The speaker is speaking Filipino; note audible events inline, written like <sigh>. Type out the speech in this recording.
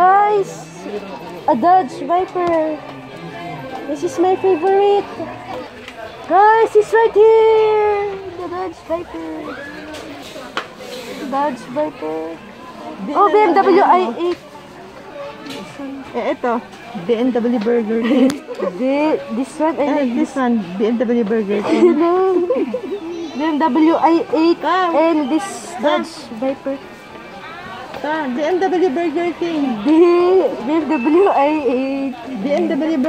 Guys, a Dodge Viper. This is my favorite. Guys, it's right here. The Dodge Viper. Dodge Viper. Oh, BMW i8. Eh, ito. BMW Burger King. <laughs> This one, I like this one, BMW Burger King. <laughs> BMW i8 Ah. and this Dodge Viper. Ah, BMW Burger King. <laughs> The BMW i8. BMW Burger